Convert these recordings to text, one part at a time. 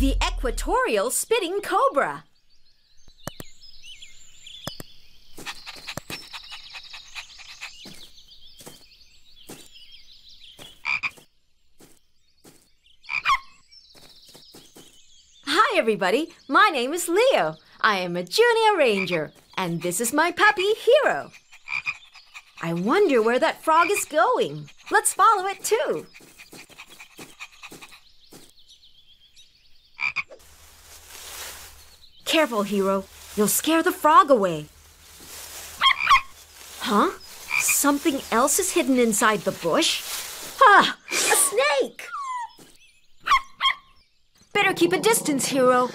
The equatorial spitting cobra. Hi, everybody. My name is Leo. I am a junior ranger, and this is my puppy, Hero. I wonder where that frog is going. Let's follow it too. Careful, Hero. You'll scare the frog away. Huh? Something else is hidden inside the bush? Ah, a snake! Better keep a distance, Hero.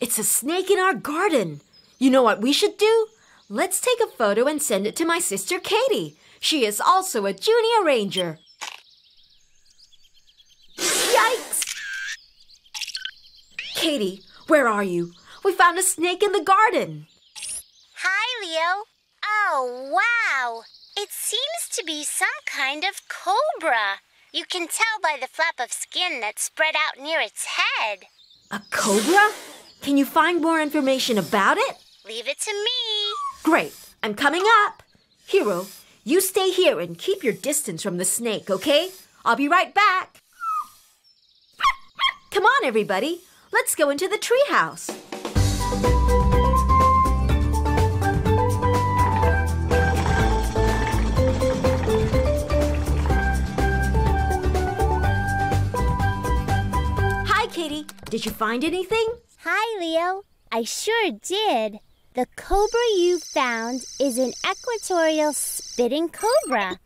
It's a snake in our garden. You know what we should do? Let's take a photo and send it to my sister Katie. She is also a junior ranger. Yikes! Katie, where are you? We found a snake in the garden. Hi, Leo. Oh, wow. It seems to be some kind of cobra. You can tell by the flap of skin that's spread out near its head. A cobra? Can you find more information about it? Leave it to me. Great. I'm coming up. Hero, you stay here and keep your distance from the snake, okay? I'll be right back. Come on, everybody. Let's go into the treehouse. Hi, Katie. Did you find anything? Hi, Leo. I sure did. The cobra you found is an equatorial spitting cobra,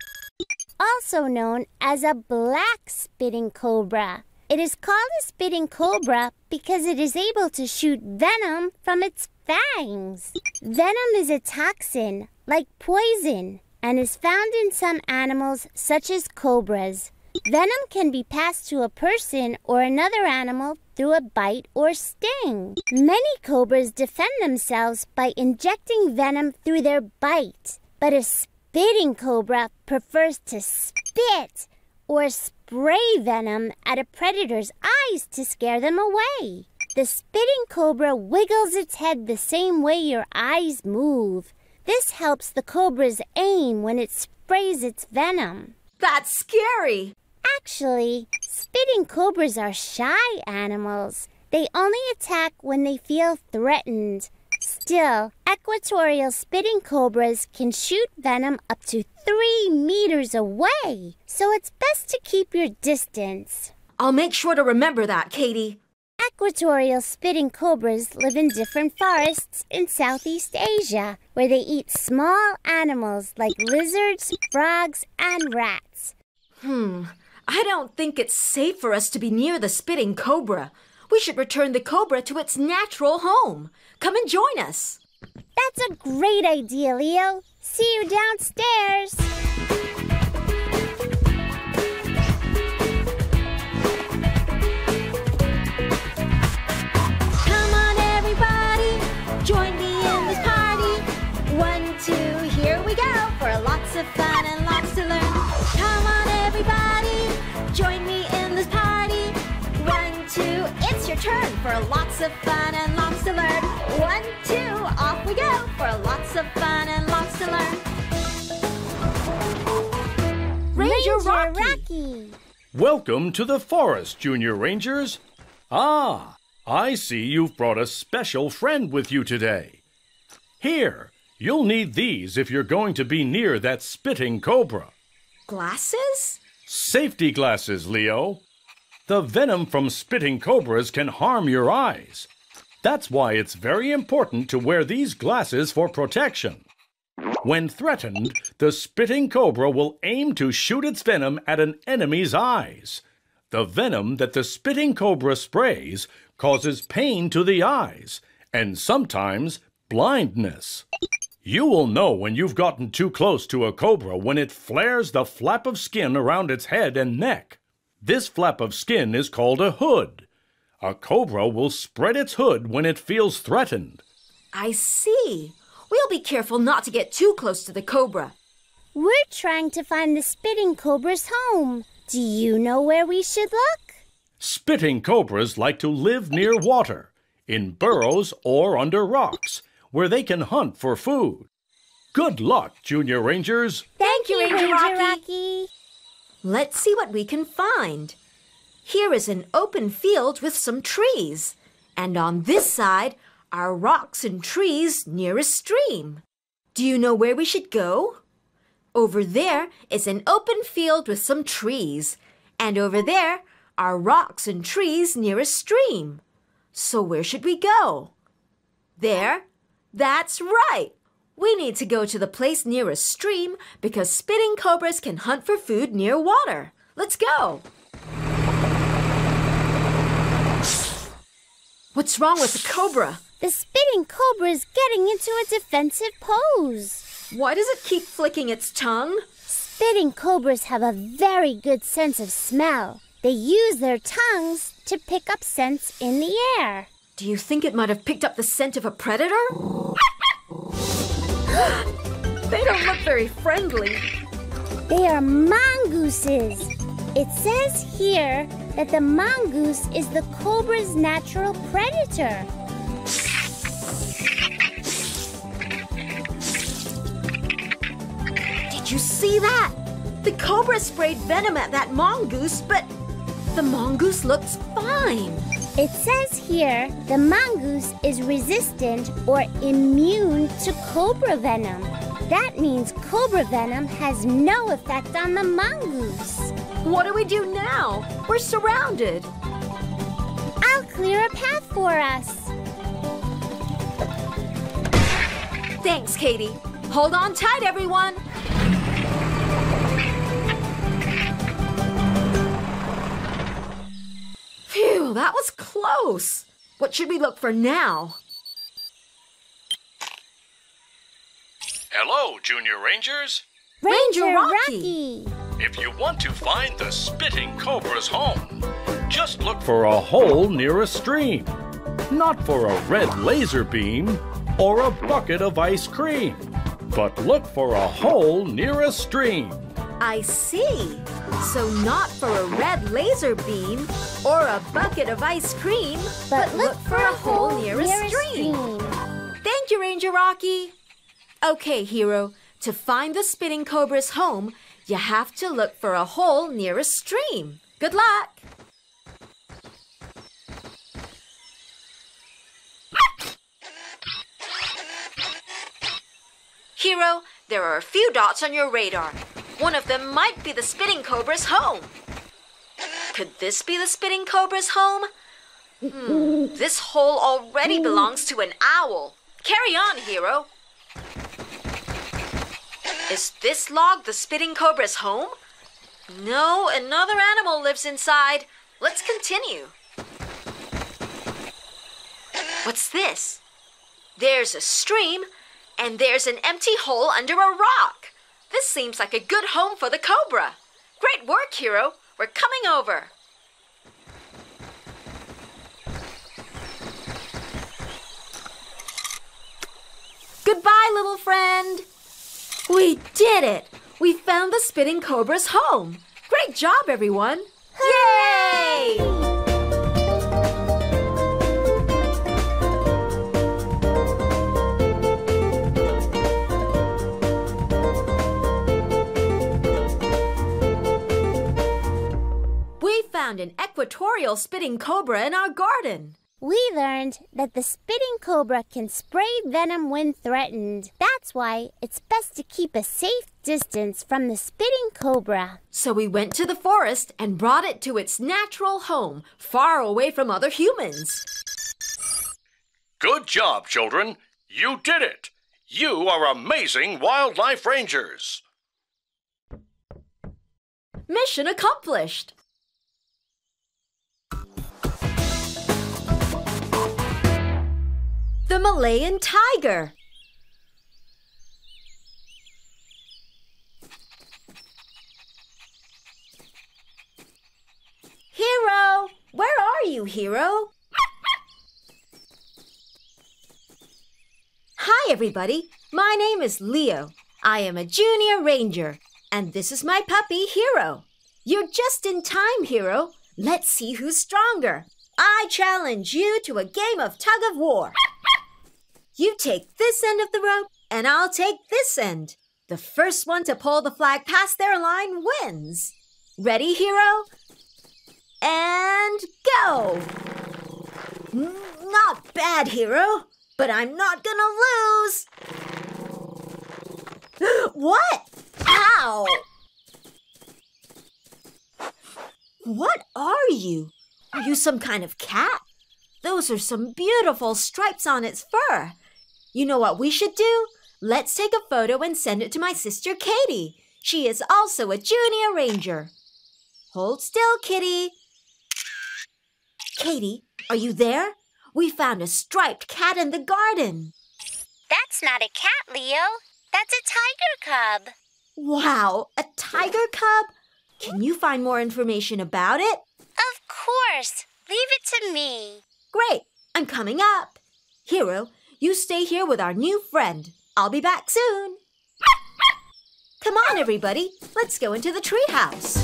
also known as a black spitting cobra. It is called a spitting cobra because it is able to shoot venom from its fangs. Venom is a toxin, like poison, and is found in some animals such as cobras. Venom can be passed to a person or another animal through a bite or sting. Many cobras defend themselves by injecting venom through their bite, but a spitting cobra prefers to spit or spray venom at a predator's eyes to scare them away. The spitting cobra wiggles its head the same way your eyes move. This helps the cobra's aim when it sprays its venom. That's scary. Actually, spitting cobras are shy animals. They only attack when they feel threatened. Still, equatorial spitting cobras can shoot venom up to three meters away, so it's best to keep your distance. I'll make sure to remember that, Katie. Equatorial spitting cobras live in different forests in Southeast Asia, where they eat small animals like lizards, frogs, and rats. Hmm. I don't think it's safe for us to be near the spitting cobra. We should return the cobra to its natural home. Come and join us. That's a great idea, Leo. See you downstairs. It's turn for lots of fun and lots to learn. One, two, off we go for lots of fun and lots to learn. Ranger, Rocky. Rocky. Welcome to the forest, Junior Rangers. Ah, I see you've brought a special friend with you today. Here, you'll need these if you're going to be near that spitting cobra. Glasses? Safety glasses, Leo. The venom from spitting cobras can harm your eyes. That's why it's very important to wear these glasses for protection. When threatened, the spitting cobra will aim to shoot its venom at an enemy's eyes. The venom that the spitting cobra sprays causes pain to the eyes and sometimes blindness. You will know when you've gotten too close to a cobra when it flares the flap of skin around its head and neck. This flap of skin is called a hood. A cobra will spread its hood when it feels threatened. I see. We'll be careful not to get too close to the cobra. We're trying to find the spitting cobra's home. Do you know where we should look? Spitting cobras like to live near water, in burrows or under rocks, where they can hunt for food. Good luck, Junior Rangers! Thank you, Ranger, Rocky. Rocky. Let's see what we can find. Here is an open field with some trees, and on this side are rocks and trees near a stream. Do you know where we should go? Over there is an open field with some trees, and over there are rocks and trees near a stream. So where should we go? There? That's right! We need to go to the place near a stream because spitting cobras can hunt for food near water. Let's go! What's wrong with the cobra? The spitting cobra is getting into a defensive pose. Why does it keep flicking its tongue? Spitting cobras have a very good sense of smell. They use their tongues to pick up scents in the air. Do you think it might have picked up the scent of a predator? they don't look very friendly. They are mongooses. It says here that the mongoose is the cobra's natural predator. Did you see that? The cobra sprayed venom at that mongoose, but the mongoose looks fine. Here the mongoose is resistant or immune to cobra venom. That means cobra venom has no effect on the mongoose. What do we do now? We're surrounded. I'll clear a path for us. Thanks, Katie. Hold on tight, everyone. Phew, that was close. What should we look for now? Hello, Junior Rangers! Ranger Rocky. If you want to find the spitting cobra's home, just look for a hole near a stream. Not for a red laser beam or a bucket of ice cream, but look for a hole near a stream. I see. So not for a red laser beam or a bucket of ice cream, But look for a hole near a stream. Thank you, Ranger Rocky. Okay, Hero. To find the spitting cobra's home, you have to look for a hole near a stream. Good luck. Hero, there are a few dots on your radar. One of them might be the spitting cobra's home. Could this be the spitting cobra's home? Hmm, this hole already belongs to an owl. Carry on, Hero. Is this log the spitting cobra's home? No, another animal lives inside. Let's continue. What's this? There's a stream, and there's an empty hole under a rock. This seems like a good home for the cobra. Great work, Hero. We're coming over. Goodbye, little friend. We did it! We found the spitting cobra's home. Great job, everyone. Yay! Found an equatorial spitting cobra in our garden. We learned that the spitting cobra can spray venom when threatened. That's why it's best to keep a safe distance from the spitting cobra. So we went to the forest and brought it to its natural home, far away from other humans. Good job, children! You did it! You are amazing wildlife rangers! Mission accomplished! The Malayan tiger. Hero! Where are you, Hero? Hi, everybody. My name is Leo. I am a junior ranger, and this is my puppy, Hero. You're just in time, Hero, Let's see who's stronger. I challenge you to a game of tug of war. You take this end of the rope, and I'll take this end. The first one to pull the flag past their line wins. Ready, hero? And go! Not bad, hero, but I'm not gonna lose. what? Ow! What are you? Are you some kind of cat? Those are some beautiful stripes on its fur. You know what we should do? Let's take a photo and send it to my sister Katie. She is also a junior ranger. Hold still, Kitty. Katie, are you there? We found a striped cat in the garden. That's not a cat, Leo. That's a tiger cub. Wow, a tiger cub? Can you find more information about it? Of course. Leave it to me. Great, I'm coming up. Hero, you stay here with our new friend. I'll be back soon. Come on, everybody. Let's go into the treehouse.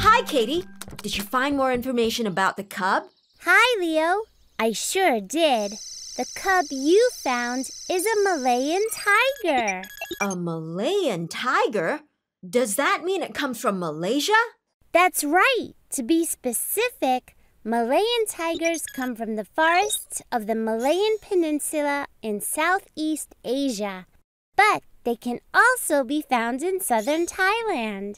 Hi, Katie. Did you find more information about the cub? Hi, Leo. I sure did. The cub you found is a Malayan tiger. A Malayan tiger? Does that mean it comes from Malaysia? That's right. To be specific, Malayan tigers come from the forests of the Malayan Peninsula in Southeast Asia. But they can also be found in southern Thailand.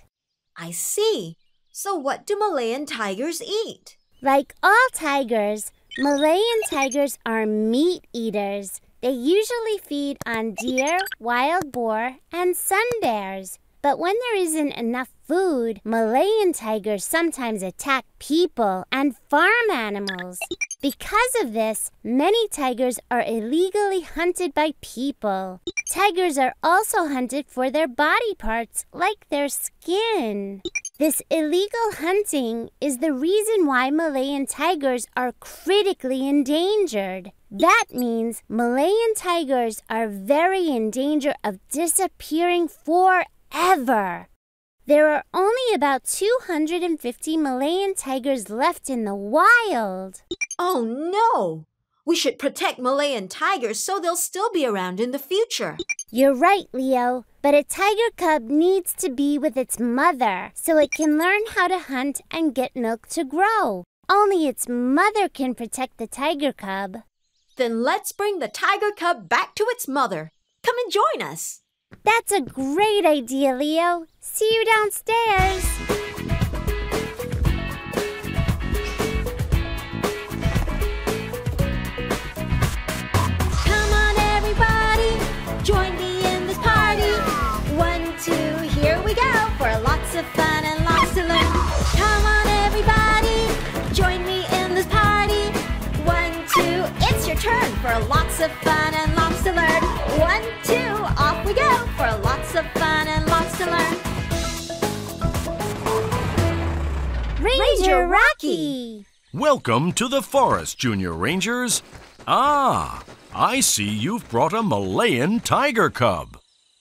I see. So, what do Malayan tigers eat? Like all tigers, Malayan tigers are meat eaters. They usually feed on deer, wild boar, and sun bears. But when there isn't enough food, Malayan tigers sometimes attack people and farm animals. Because of this, many tigers are illegally hunted by people. Tigers are also hunted for their body parts, like their skin. This illegal hunting is the reason why Malayan tigers are critically endangered. That means Malayan tigers are very in danger of disappearing forever. There are only about 250 Malayan tigers left in the wild. Oh no! We should protect Malayan tigers so they'll still be around in the future. You're right, Leo. But a tiger cub needs to be with its mother so it can learn how to hunt and get milk to grow. Only its mother can protect the tiger cub. Then let's bring the tiger cub back to its mother. Come and join us. That's a great idea, Leo. See you downstairs. Come on, everybody, join me in this party. One, two, here we go for lots of fun and lots to learn. Come on, everybody, join me in this party. One, two, it's your turn for lots of fun and Ranger Rocky! Welcome to the forest, Junior Rangers. Ah, I see you've brought a Malayan tiger cub.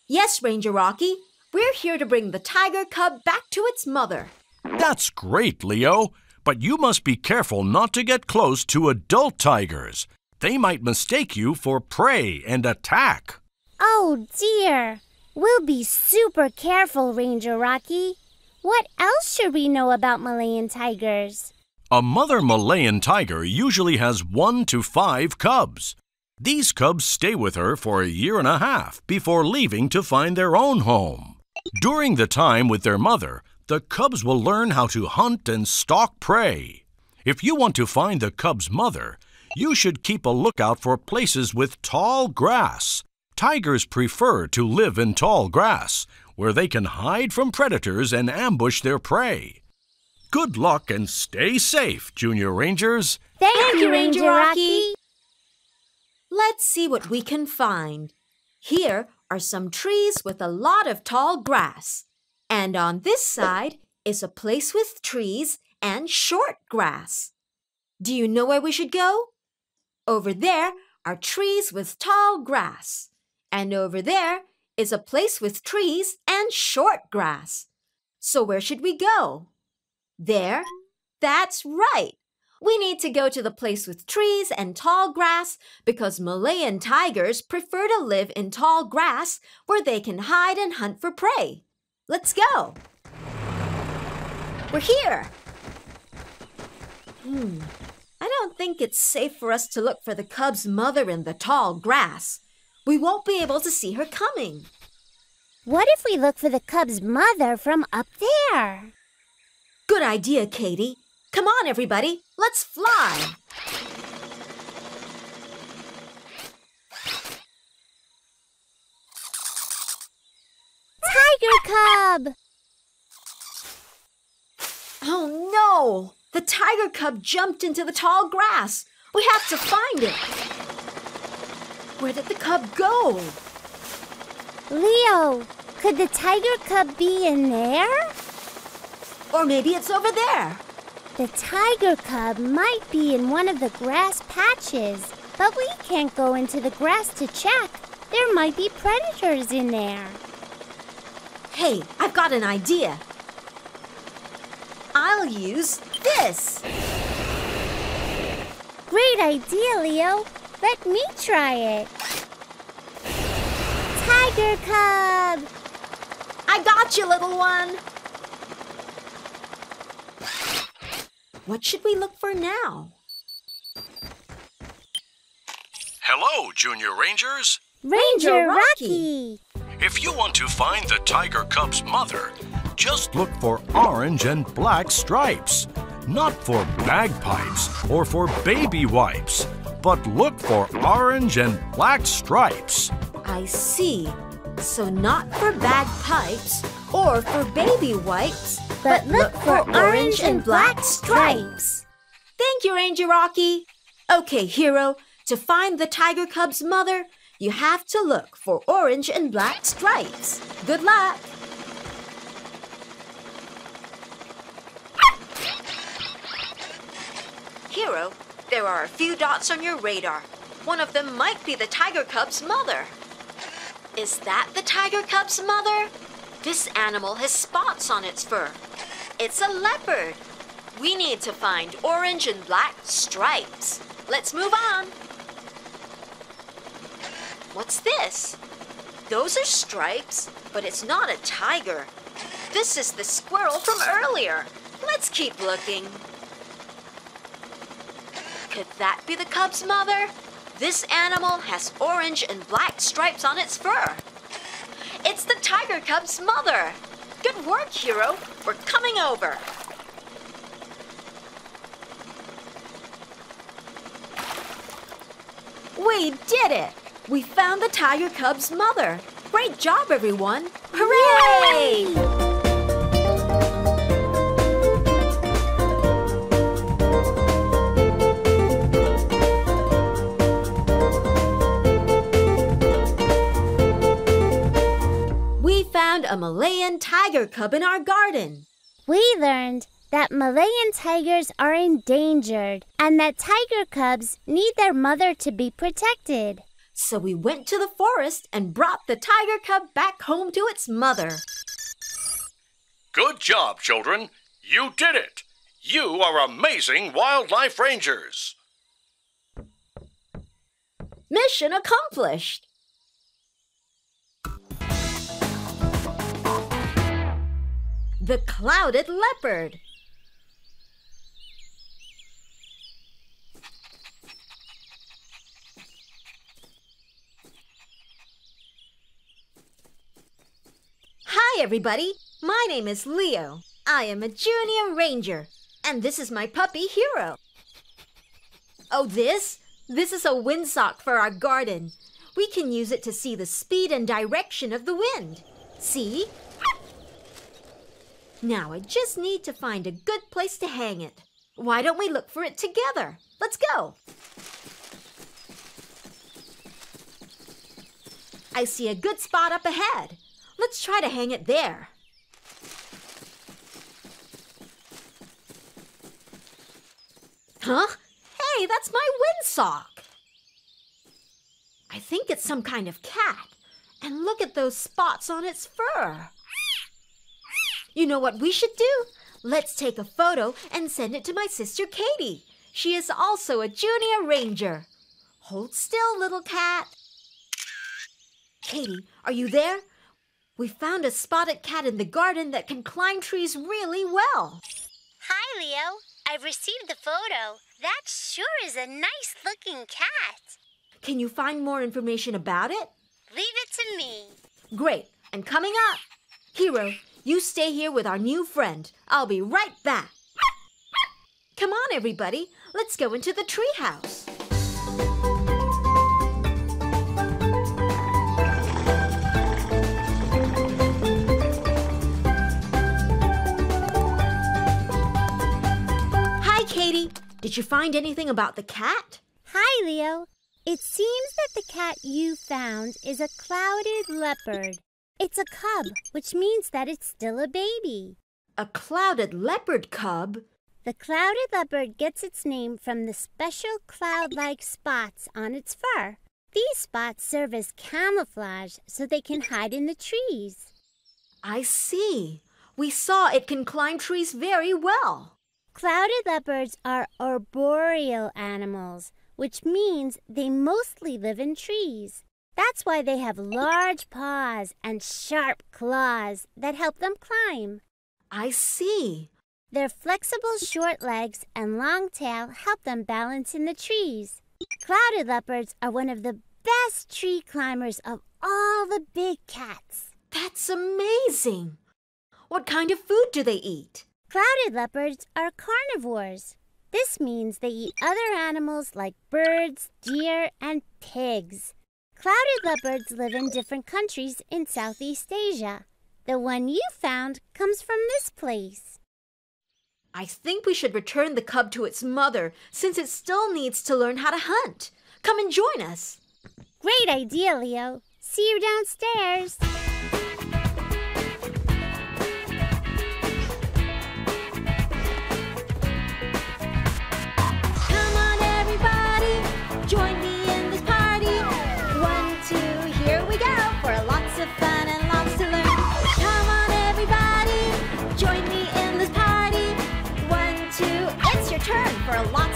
Yes, Ranger Rocky, we're here to bring the tiger cub back to its mother. That's great, Leo. But you must be careful not to get close to adult tigers. They might mistake you for prey and attack. Oh dear. We'll be super careful, Ranger Rocky. What else should we know about Malayan tigers? A mother Malayan tiger usually has one to five cubs. These cubs stay with her for a year and a half before leaving to find their own home. During the time with their mother, the cubs will learn how to hunt and stalk prey. If you want to find the cub's mother, you should keep a lookout for places with tall grass. Tigers prefer to live in tall grass, where they can hide from predators and ambush their prey. Good luck and stay safe, Junior Rangers. Thank, Thank you, Ranger Rocky. Let's see what we can find. Here are some trees with a lot of tall grass. And on this side is a place with trees and short grass. Do you know where we should go? Over there are trees with tall grass. And over there is a place with trees and short grass. So where should we go? There? That's right. We need to go to the place with trees and tall grass because Malayan tigers prefer to live in tall grass where they can hide and hunt for prey. Let's go. We're here. Hmm. I don't think it's safe for us to look for the cub's mother in the tall grass. We won't be able to see her coming. What if we look for the cub's mother from up there? Good idea, Katie. Come on, everybody. Let's fly. Tiger cub! Oh no! The tiger cub jumped into the tall grass. We have to find it. Where did the cub go? Leo, could the tiger cub be in there? Or maybe it's over there. The tiger cub might be in one of the grass patches, but we can't go into the grass to check. There might be predators in there. Hey, I've got an idea. I'll use this. Great idea, Leo. Let me try it. Tiger cub! I got you, little one. What should we look for now? Hello, Junior Rangers. Ranger Ranger Rocky! If you want to find the tiger cub's mother, just look for orange and black stripes. Not for bagpipes or for baby wipes, but look for orange and black stripes. I see. So not for bagpipes or for baby wipes, But look for orange and black stripes. Thank you, Ranger Rocky. Okay, hero, to find the tiger cub's mother, you have to look for orange and black stripes. Good luck. Hero, there are a few dots on your radar. One of them might be the tiger cub's mother. Is that the tiger cub's mother? This animal has spots on its fur. It's a leopard. We need to find orange and black stripes. Let's move on. What's this? Those are stripes, but it's not a tiger. This is the squirrel from earlier. Let's keep looking. Could that be the cub's mother? This animal has orange and black stripes on its fur. It's the tiger cub's mother. Good work, hero. We're coming over. We did it! We found the tiger cub's mother. Great job, everyone. Hooray! We Malayan tiger cub in our garden. We learned that Malayan tigers are endangered and that tiger cubs need their mother to be protected. So we went to the forest and brought the tiger cub back home to its mother. Good job, children. You did it. You are amazing wildlife rangers. Mission accomplished. The clouded leopard. Hi, everybody. My name is Leo. I am a junior ranger, and this is my puppy, Hero. Oh, this? This is a windsock for our garden. We can use it to see the speed and direction of the wind. See? Now I just need to find a good place to hang it. Why don't we look for it together? Let's go. I see a good spot up ahead. Let's try to hang it there. Huh? Hey, that's my windsock. I think it's some kind of cat. And look at those spots on its fur. You know what we should do? Let's take a photo and send it to my sister Katie. She is also a junior ranger. Hold still, little cat. Katie, are you there? We found a spotted cat in the garden that can climb trees really well. Hi, Leo. I've received the photo. That sure is a nice looking cat. Can you find more information about it? Leave it to me. Great. And coming up, Hero, you stay here with our new friend. I'll be right back. Come on, everybody. Let's go into the treehouse. Hi, Katie. Did you find anything about the cat? Hi, Leo. It seems that the cat you found is a clouded leopard. It's a cub, which means that it's still a baby. A clouded leopard cub? The clouded leopard gets its name from the special cloud like spots on its fur. These spots serve as camouflage so they can hide in the trees. I see. We saw it can climb trees very well. Clouded leopards are arboreal animals, which means they mostly live in trees. That's why they have large paws and sharp claws that help them climb. I see. Their flexible short legs and long tail help them balance in the trees. Clouded leopards are one of the best tree climbers of all the big cats. That's amazing. What kind of food do they eat? Clouded leopards are carnivores. This means they eat other animals like birds, deer, and pigs. Clouded leopards live in different countries in Southeast Asia. The one you found comes from this place. I think we should return the cub to its mother since it still needs to learn how to hunt. Come and join us. Great idea, Leo. See you downstairs.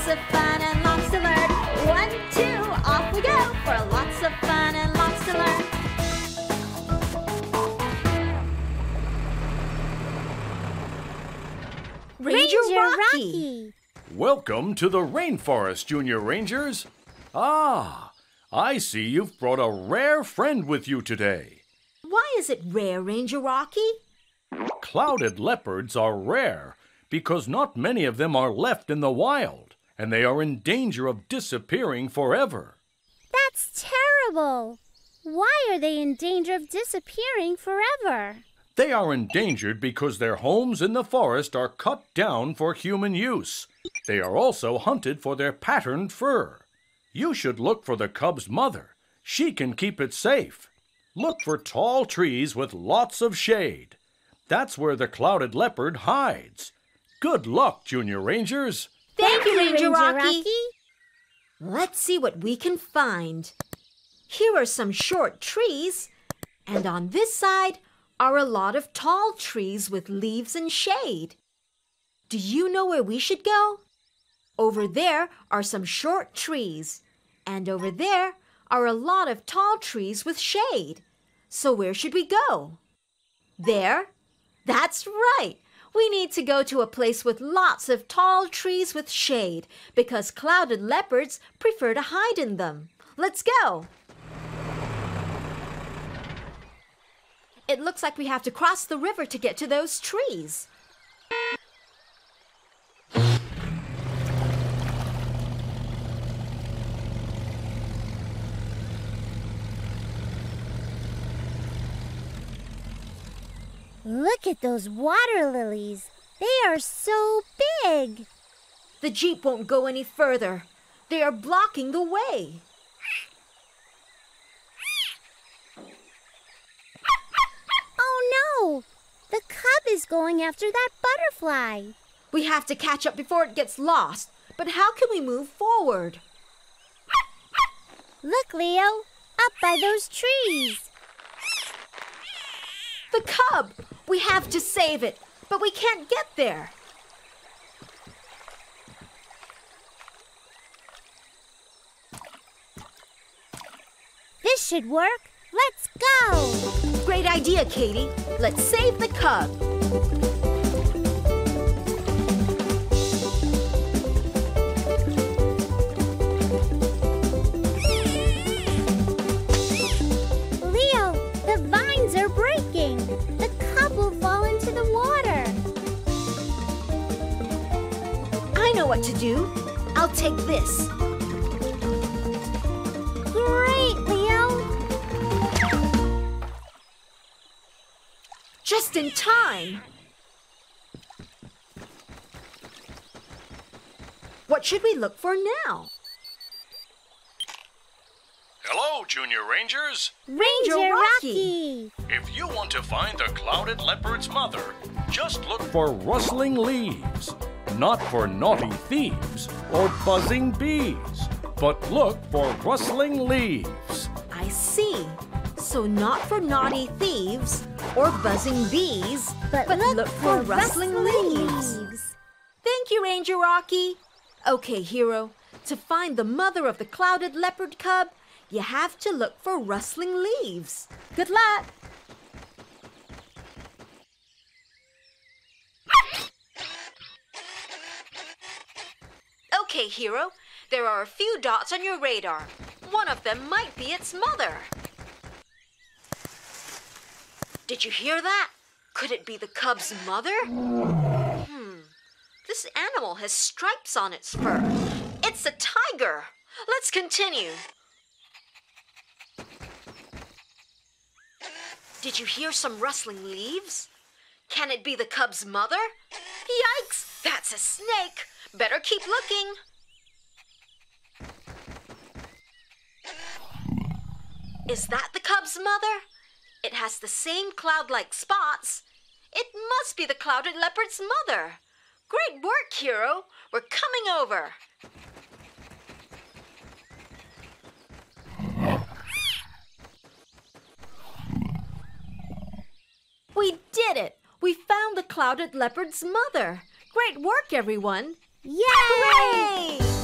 Lots of fun and lots to learn. One, two, off we go for lots of fun and lots to learn. Ranger, Rocky. Welcome to the rainforest, Junior Rangers. Ah, I see you've brought a rare friend with you today. Why is it rare, Ranger Rocky? Clouded leopards are rare because not many of them are left in the wild, and they are in danger of disappearing forever. That's terrible. Why are they in danger of disappearing forever? They are endangered because their homes in the forest are cut down for human use. They are also hunted for their patterned fur. You should look for the cub's mother. She can keep it safe. Look for tall trees with lots of shade. That's where the clouded leopard hides. Good luck, Junior Rangers. Thank, you, Ranger, Rocky. Rocky. Let's see what we can find. Here are some short trees, and on this side are a lot of tall trees with leaves and shade. Do you know where we should go? Over there are some short trees, and over there are a lot of tall trees with shade. So where should we go? There? That's right. We need to go to a place with lots of tall trees with shade because clouded leopards prefer to hide in them. Let's go. It looks like we have to cross the river to get to those trees. Look at those water lilies. They are so big. The jeep won't go any further. They are blocking the way. Oh no! The cub is going after that butterfly. We have to catch up before it gets lost. But how can we move forward? Look, Leo. Up by those trees. The cub! We have to save it, but we can't get there. This should work. Let's go! Great idea, Katie. Let's save the cub. Time. What should we look for now? Hello, Junior Rangers. Ranger Rocky. Rocky. If you want to find the clouded leopard's mother, just look for rustling leaves. Not for naughty thieves or buzzing bees, but look for rustling leaves. I see. So not for naughty thieves or buzzing bees, But, look, for rustling, leaves. Thank you, Ranger Rocky. Okay, hero. To find the mother of the clouded leopard cub, you have to look for rustling leaves. Good luck. Okay, hero. There are a few dots on your radar. One of them might be its mother. Did you hear that? Could it be the cub's mother? Hmm. This animal has stripes on its fur. It's a tiger. Let's continue. Did you hear some rustling leaves? Can it be the cub's mother? Yikes! That's a snake. Better keep looking. Is that the cub's mother? It has the same cloud like spots. It must be the clouded leopard's mother. Great work, hero. We're coming over. We did it! We found the clouded leopard's mother. Great work, everyone. Yay! Hooray!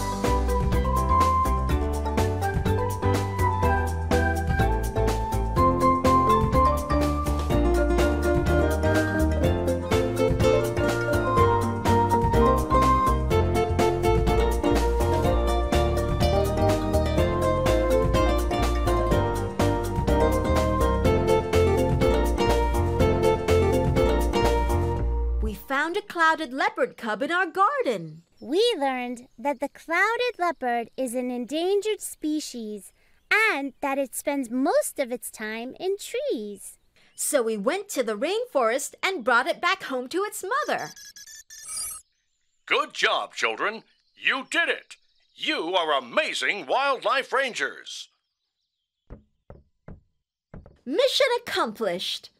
Found a clouded leopard cub in our garden. We learned that the clouded leopard is an endangered species and that it spends most of its time in trees. So we went to the rainforest and brought it back home to its mother. Good job, children. You did it. You are amazing wildlife rangers. Mission accomplished.